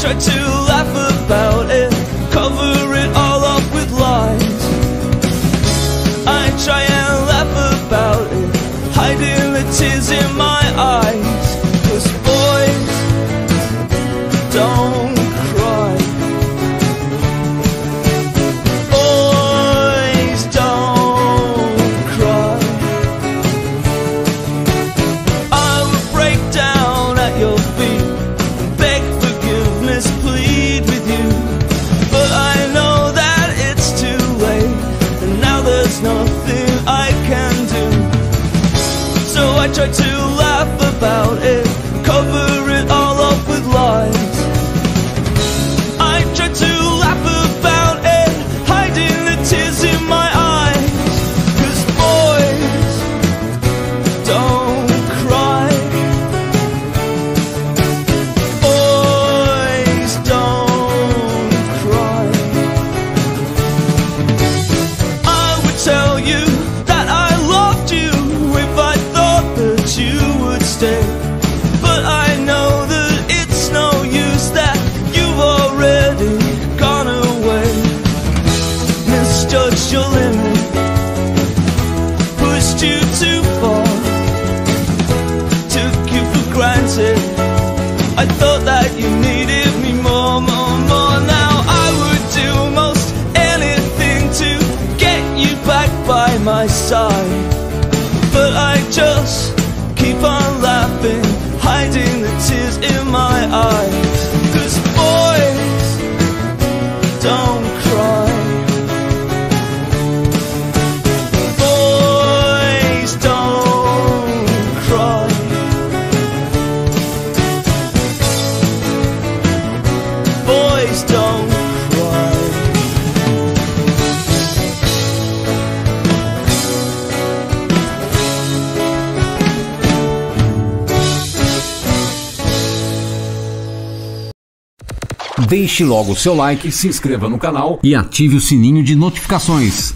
tried to laugh about it, cover it all up with lies. I try and laugh about it, hiding the tears in my eyes. Cause boys don't granted. I thought that you needed me more, more, more. Now I would do most anything to get you back by my side. But I just keep on Deixe logo seu like, se inscreva no canal e ative o sininho de notificações.